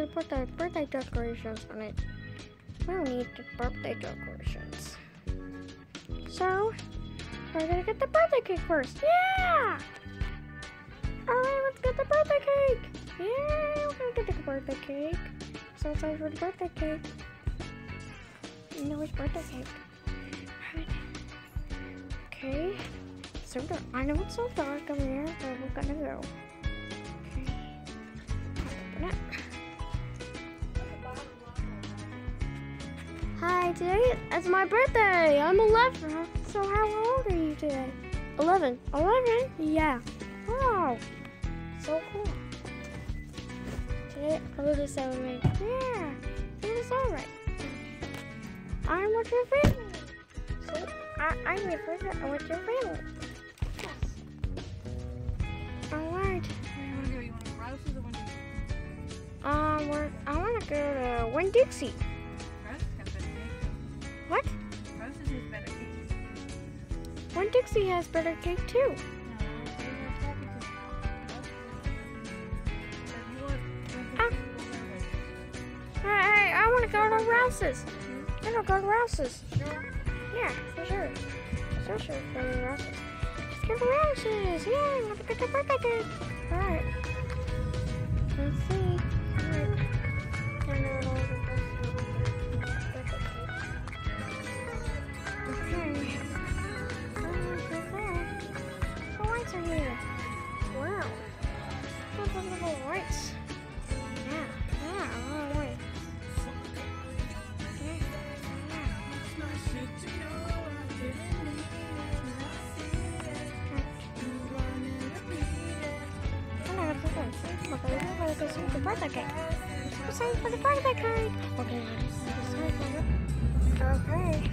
Today's October 12th. We need to put the birthday decorations on it. We don't need the birthday decorations. So, we're gonna get the birthday cake first. Yeah! Alright, let's get the birthday cake. Yeah, we're gonna get the birthday cake. So excited for the birthday cake. You know which birthday cake. Okay. So. I know it's so dark over here, but we're gonna go. Hi, today is my birthday. I'm 11. So how old are you today? 11. 11? Yeah. Wow. So cool. Today I'm gonna celebrate. Yeah. I'm gonna celebrate. I'm with your family. So I, I'm your first. I'm with your family. Yes. All right. You want to go? You want to Rouse's or Wendy's? Um, we're, I want to go to Winn What? Rouse's has better cake. Winn Dixie has better cake too. No, they were talking to me. So if you want Wendy's, we'll go Hey, hey, I want to go to Rouse's. Hmm? I want to go to Rouse's. Sure. Yeah, for sure. For sure, go to Rouse's. Let's go to Rouse's. Yeah, let's get the birthday cake. All right. Really go see the birthday cake. The. Okay, I'm for it. Okay.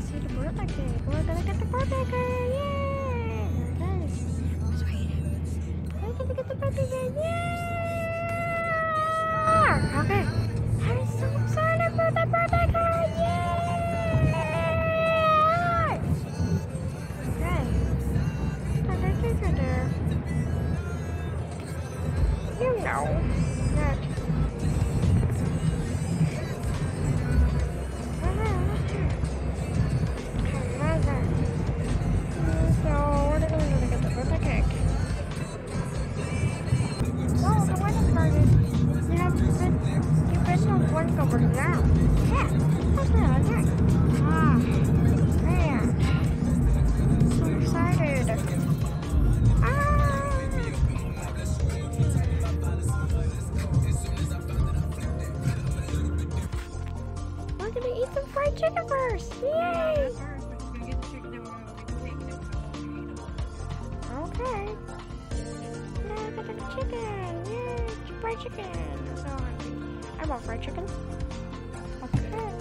See the birthday cake. We're gonna get the birthday cake. Yay! Okay. Sweet. We're gonna get the birthday cake. Yeah! Okay. I'm so excited for the Okay. Yeah, got the chicken. Yay, fried chicken. So. I want fried chicken. Okay,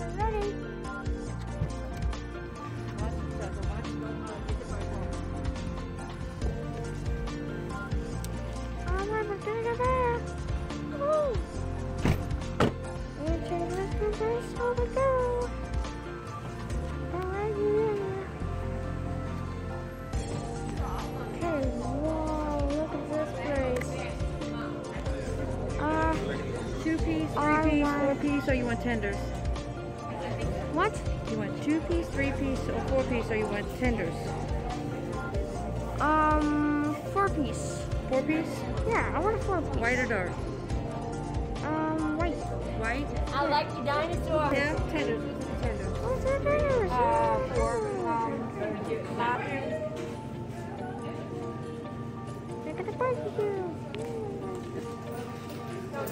Two piece, I three piece, want- four piece, or you want tenders? what? You want two piece, three piece, or four piece, or you want tenders? Um, four piece. Four piece? Yeah, I want a four piece. White or dark? Um, white. White? I like the dinosaurs. Yeah, tenders. Tenders. What's that there? Uh, four, um, five. Look at the barbecue.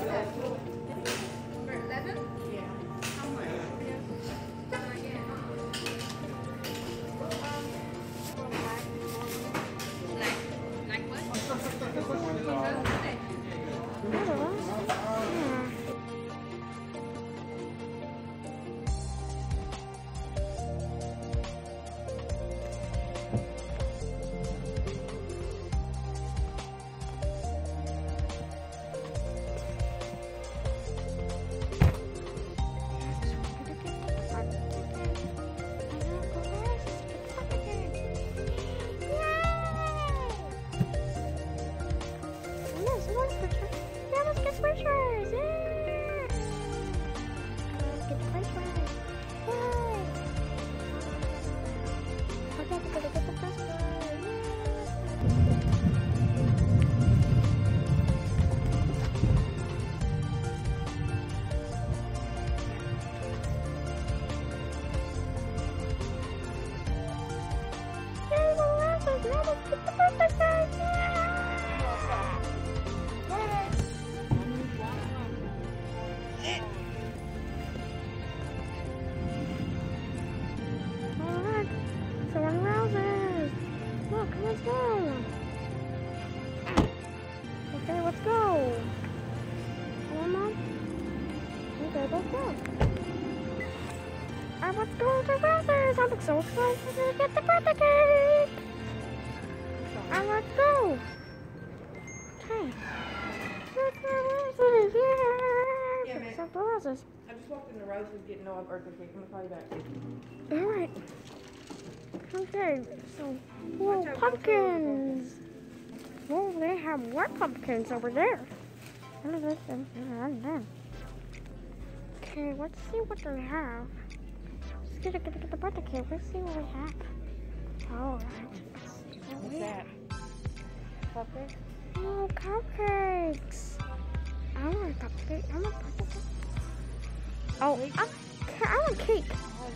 Yeah. I just walked in the Rose was getting no birthday cake. I'm gonna call you back. All right. Okay. So, whoa, Watch pumpkins. Whoa, they have more pumpkins over there. Okay, let's see what they have. Let's get, get, get the birthday cake. Let's see what we have. All right. Let's see what What's we that? Cupcakes? Oh, cupcakes. I want a cupcake. I want a birthday cake. Oh, I'm, I want cake. What.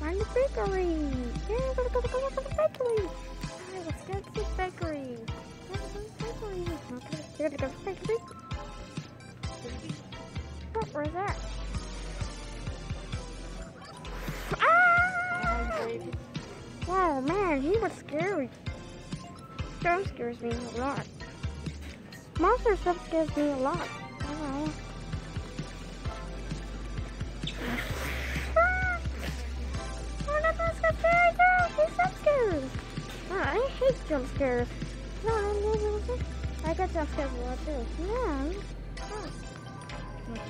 Find the bakery. Yeah, we're gonna go, go, go to the bakery. Alright, let's go to the bakery. Let's go to the bakery. Okay, we're gonna go to the bakery. Oh, where's that? Ah! Oh man, he was scary. That scares me a lot. Monster stuff scares me a lot. Oh. Ah! Oh, that was so scary, too. He's jump scares. Oh, I hate jump scares. No, I don't jump scares. I get jump scares a lot too. Yeah. Oh,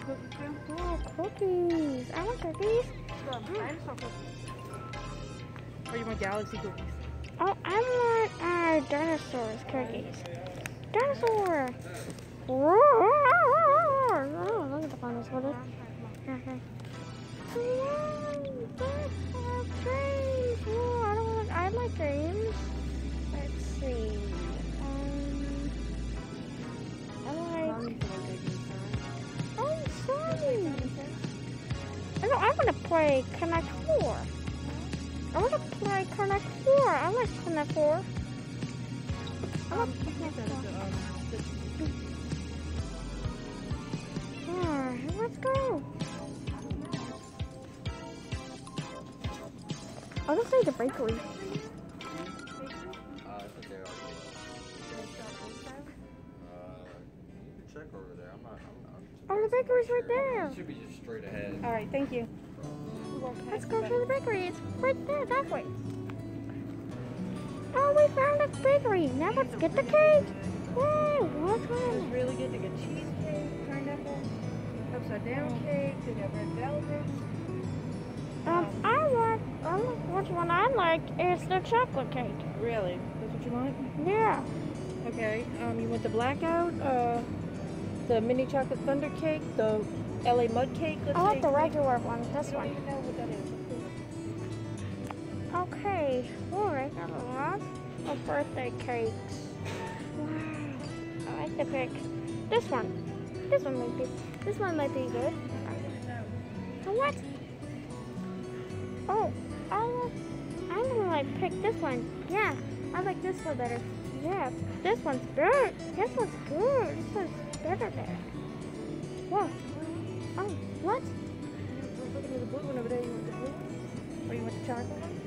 cookies oh, cookies. I want cookies. Sure. Dinosaur cookies. Or you want galaxy cookies? Oh, I want uh, dinosaurs cookies. Dinosaur! Oh, look at the final. I like, games. Let's see. Um, I like. Oh, sorry. I want to play Connect 4. I want to play Connect 4. I like Connect 4 the- Alright, let's go. I'll just say the bakery. Uh, I think they already. Uh, you can check over there. I'm not. I'm not. Oh, the bakery's right there. It should be just straight ahead. All right, thank you. Let's go to the bakery. It's right there, that way. Oh, we found the bakery. Now let's get the cake. Yay, what's It's going really good. They got cheesecake, pineapple, upside down cake. They got red velvet. Um, I like, I like, which one I like is the chocolate cake. Really? That's what you want? Yeah. Okay. Um, you want the blackout, uh, the mini chocolate thunder cake, the LA mud cake. Let's I like the regular one, this one. even know what that is. Okay, alright, a birthday cakes. Wow, I like the pick. This one. This one might be. This one might be good. So what? Oh, I. I'm gonna like pick this one. Yeah, I like this one better. Yeah, this one's good. This one's good. This one's better there. Whoa. Oh, what? Look at the blue one over there. You want the blue? Or you want the chocolate one?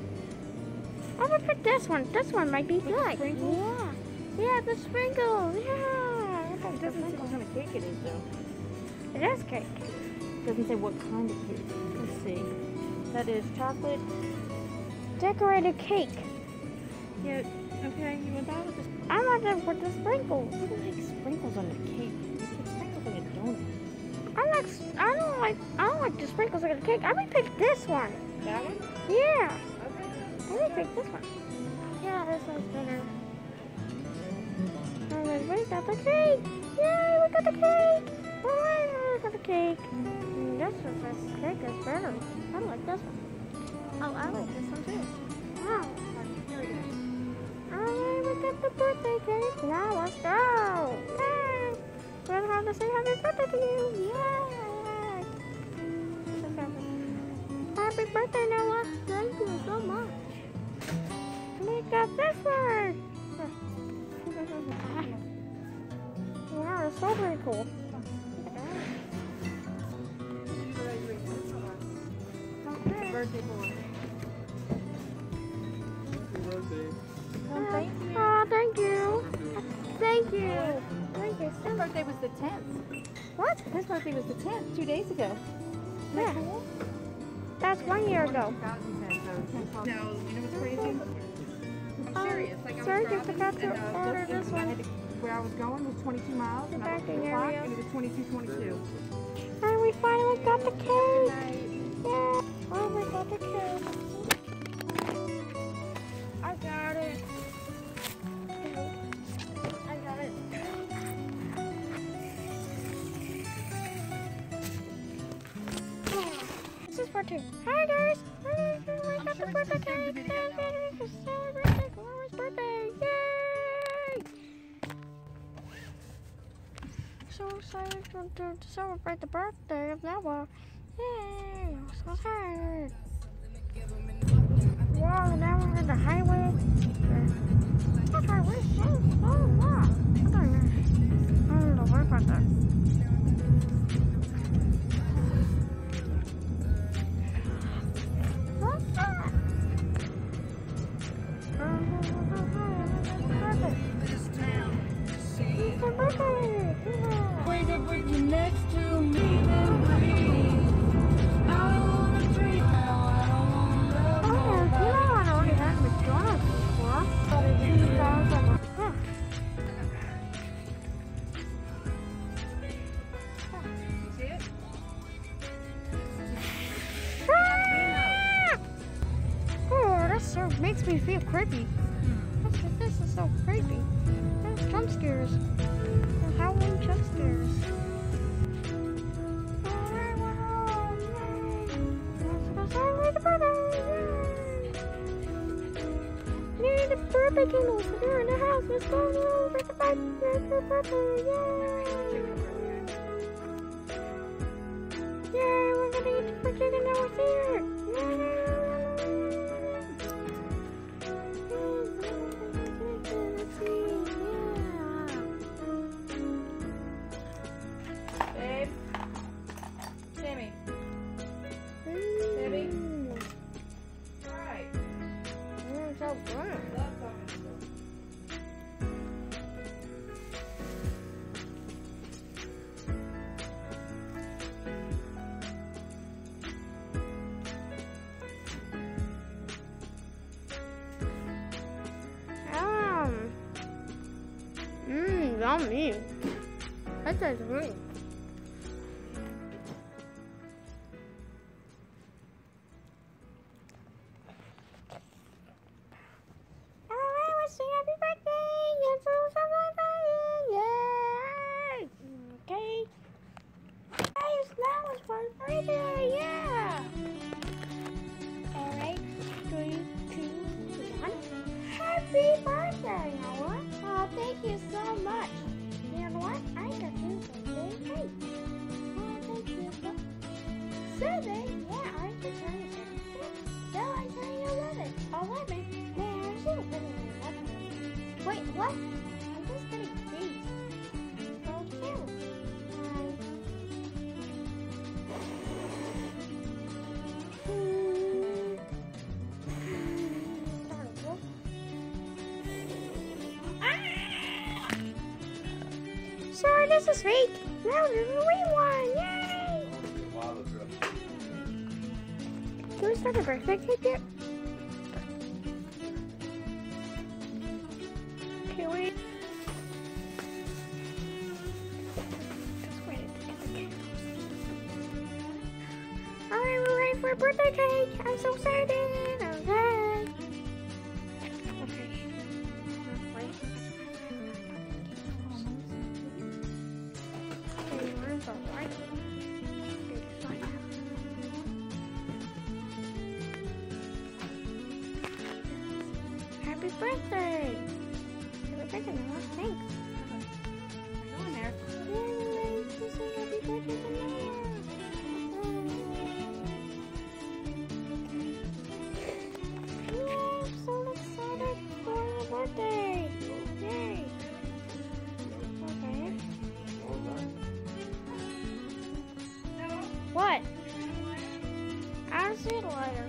I'm gonna pick this one. This one might be good. Yeah. Yeah, the sprinkles. Yeah. I It doesn't say what kind of cake it is, though. It is cake. It doesn't say what kind of cake. Let's see. That is chocolate. Decorated cake. Yeah. Okay. You want that with the I want with the sprinkles. You don't like sprinkles on the cake. You put sprinkles on your donut. I like. I don't like. I don't like the sprinkles on the cake. I would pick this one. That one? Yeah. I would pick this one. Yeah, this one's better. And then we got the cake. Yay, we got the cake. Alright, we got the cake. Mm, This one, this cake is better. I like this one. Oh, I like this one too. Wow. Alright, we got the birthday cake. Now let's go. Yay. We're going to say happy birthday to you. Yay. Happy birthday, Noah. Thank you so much. Got this one. Wow, it's so very cool. Look at that. Okay. Birthday boy. Happy birthday. Oh, thank you. Oh, thank you. Thank you. Thank you His birthday was the 10th. What? His birthday was the 10th, two days ago. Yeah. That's one year ago. No, you know what's crazy? I'm Um, serious. Like I sir, was driving forgot to and, uh, order this- I one. to- Where I was going was 22 miles, and I looked at the clock, and it was 22, 22. And we finally got the cake. Yeah. Oh, we got the cake. I got it. I got it. This is for two. Hi guys. Hi, We got the birthday cake. Yay, It's celebrating So excited to, to, celebrate the birthday of Noah. Yay! I'm so excited. Wow, now we're in the highway. That's right, we're so slow. Wow. I don't know. I don't know what about that. Feel creepy. This, is so creepy. There's jump scares. Halloween jump scares. Celebrate the birthday. Candles. They're in the house. Let's go celebrate the birthday. Yay, Mmm, yummy. That great. Still getting eleven. Wait, what? I'm just getting these. Two. Nine. Darn it, what? Ah! Sorry, this is fake. Now this is a real one. Yay! Do we start a birthday cake yet? For birthday cake. I'm so excited. Okay. I don't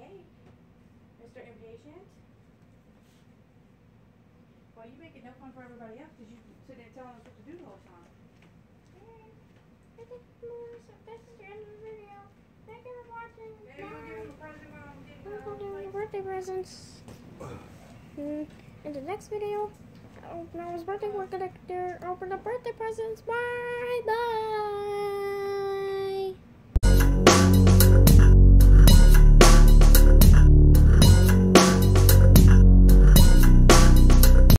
as we cut some cake. Mr. Impatient? Well, you make it no fun for everybody else because you sit there telling us what to do the whole time. I think more, so this is the end of the video. Thank you for watching. Hey, we'll give him a present while I'm getting We're doing birthday presents. Mm, in the next video, oh, now his birthday, we're gonna do, open the birthday presents. Bye bye.